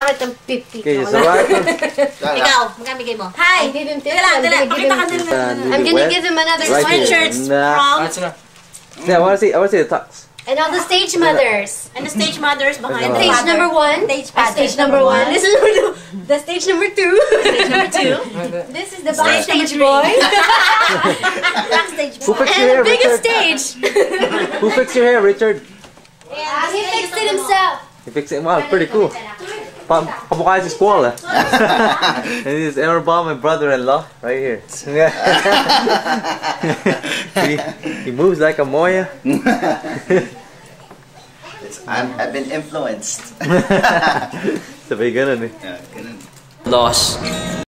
Bakit ang 50 Okay, so right. Ikaw, magkano bigay mo? Hi! I gave him 50. Teka lang, I'm teka lang. gonna give Pakita ka him- din. I'm gonna give him another Right here. Sweatshirts Nah. from Yeah, I wanna see. I wanna see the tux. And all the stage mothers. and the stage mothers behind the Stage father. number one. Stage father. Stage number one. This is number two. The stage number two. Stage number two. This is the Stage backstage number boy. Backstage Who boy. fixed your And hair, biggest Richard? stage. Who fixed your hair, Richard? he fixed it himself. He fixed it. Wow, pretty cool. Pa kamukha si Squall, eh? and this is Emerbal, my brother-in-law, right here. he, he moves like a moya. I'm, I've been influenced. Sabi ganun eh. Yeah, ganun. Loss.